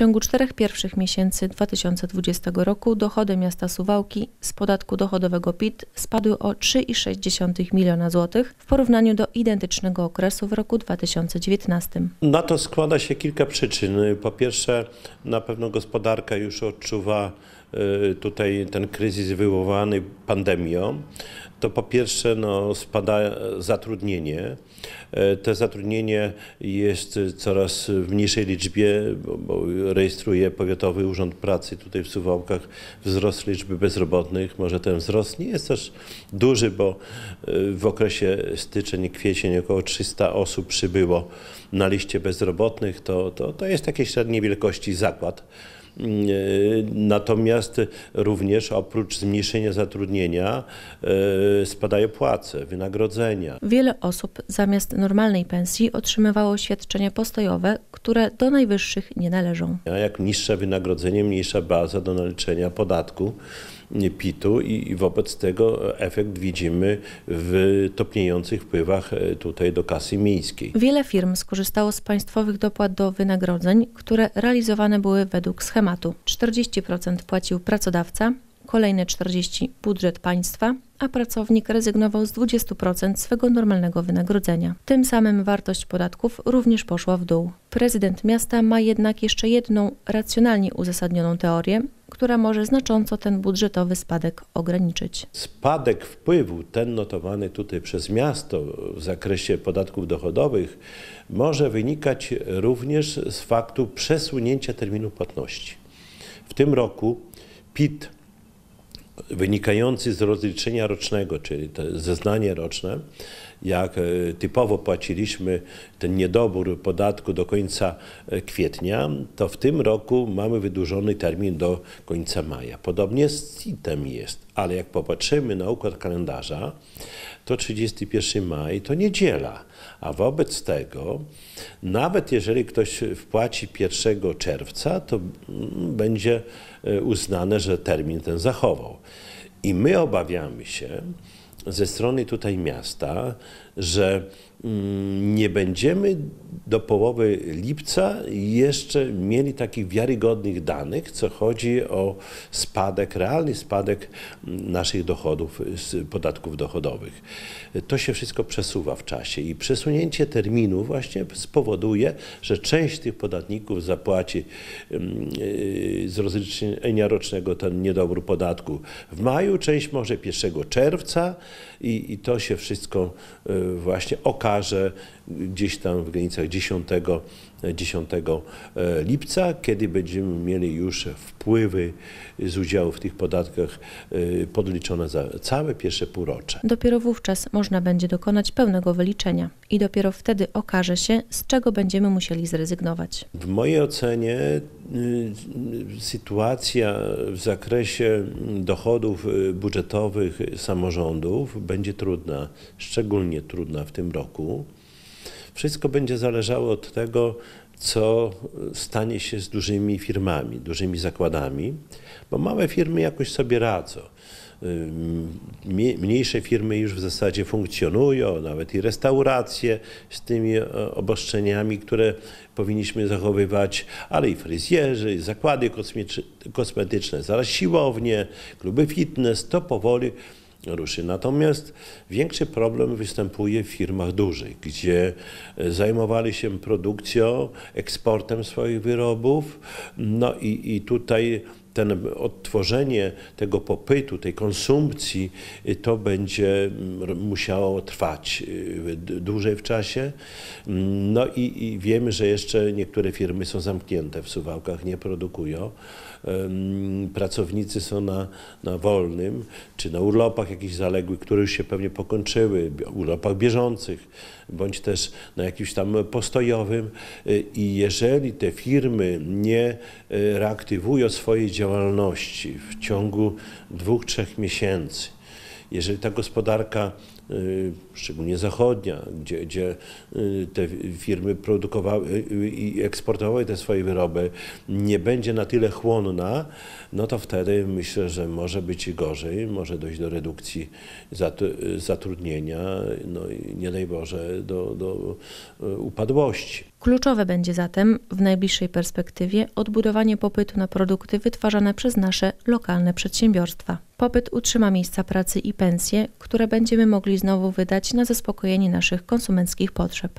ciągu czterech pierwszych miesięcy 2020 roku dochody miasta Suwałki z podatku dochodowego PIT spadły o 3,6 miliona złotych w porównaniu do identycznego okresu w roku 2019. Na to składa się kilka przyczyn. Po pierwsze, na pewno gospodarka już odczuwa tutaj ten kryzys wywołany pandemią. To po pierwsze no, spada zatrudnienie. E, to zatrudnienie jest coraz w mniejszej liczbie, bo, bo rejestruje Powiatowy Urząd Pracy tutaj w Suwałkach wzrost liczby bezrobotnych. Może ten wzrost nie jest też duży, bo e, w okresie styczeń-kwiecień około 300 osób przybyło na liście bezrobotnych. To, to, to jest takiej średniej wielkości zakład. Natomiast również oprócz zmniejszenia zatrudnienia e, spadają płace, wynagrodzenia. Wiele osób zamiast normalnej pensji otrzymywało świadczenia postojowe, które do najwyższych nie należą. Jak niższe wynagrodzenie, mniejsza baza do naliczenia podatku. PIT-u i wobec tego efekt widzimy w topniejących wpływach e, tutaj do kasy miejskiej. Wiele firm skorzystało z państwowych dopłat do wynagrodzeń, które realizowane były według schematu. 40% płacił pracodawca, kolejne 40% budżet państwa, a pracownik rezygnował z 20% swego normalnego wynagrodzenia. Tym samym wartość podatków również poszła w dół. Prezydent miasta ma jednak jeszcze jedną racjonalnie uzasadnioną teorię, która może znacząco ten budżetowy spadek ograniczyć. Spadek wpływu, ten notowany tutaj przez miasto w zakresie podatków dochodowych, może wynikać również z faktu przesunięcia terminu płatności. W tym roku PIT wynikający z rozliczenia rocznego, czyli zeznanie roczne, jak e, typowo płaciliśmy ten niedobór podatku do końca e, kwietnia, to w tym roku mamy wydłużony termin do końca maja. Podobnie z CIT-em jest, ale jak popatrzymy na układ kalendarza, to 31 maj to niedziela, a wobec tego nawet jeżeli ktoś wpłaci 1 czerwca, to mm, będzie e, uznane, że termin ten zachował. I my obawiamy się, ze strony tutaj miasta, że mm, nie będziemy do połowy lipca jeszcze mieli takich wiarygodnych danych, co chodzi o spadek, realny spadek naszych dochodów z podatków dochodowych. To się wszystko przesuwa w czasie i przesunięcie terminu właśnie spowoduje, że część tych podatników zapłaci mm, z rozliczenia rocznego ten niedobór podatku w maju, część może 1 czerwca i, i to się wszystko y, właśnie okaże gdzieś tam w granicach 10, 10 e, lipca, kiedy będziemy mieli już wpływy z udziału w tych podatkach e, podliczone za całe pierwsze półrocze. Dopiero wówczas można będzie dokonać pełnego wyliczenia i dopiero wtedy okaże się, z czego będziemy musieli zrezygnować. W mojej ocenie y, sytuacja w zakresie dochodów budżetowych samorządów będzie trudna, szczególnie trudna w tym roku. Wszystko będzie zależało od tego, co stanie się z dużymi firmami, dużymi zakładami, bo małe firmy jakoś sobie radzą. Mniejsze firmy już w zasadzie funkcjonują, nawet i restauracje z tymi e, obostrzeniami, które powinniśmy zachowywać, ale i fryzjerzy, i zakłady kosmetyczne, zaraz siłownie, kluby fitness, to powoli ruszy. Natomiast większy problem występuje w firmach dużych, gdzie e, zajmowali się produkcją, eksportem swoich wyrobów, no i, i tutaj ten odtworzenie tego popytu, tej konsumpcji, y, to będzie mm, musiało trwać y, dłużej w czasie. Mm, no i, i wiemy, że jeszcze niektóre firmy są zamknięte w Suwałkach, nie produkują. Pracownicy są na, na wolnym, czy na urlopach jakichś zaległych, które już się pewnie pokończyły, urlopach bieżących, bądź też na jakimś tam postojowym. Y, I jeżeli te firmy nie reaktywują swojej działalności w ciągu dwóch, trzech miesięcy, jeżeli ta gospodarka, y, szczególnie zachodnia, gdzie, gdzie y, te firmy produkowały y, i eksportowały te swoje wyroby, nie będzie na tyle chłonna, no to wtedy myślę, że może być gorzej, może dojść do redukcji zatrudnienia, no i nie daj Boże do, do upadłości. Kluczowe będzie zatem w najbliższej perspektywie odbudowanie popytu na produkty wytwarzane przez nasze lokalne przedsiębiorstwa. Popyt utrzyma miejsca pracy i pensje, które będziemy mogli znowu wydać na zaspokojenie naszych konsumenckich potrzeb.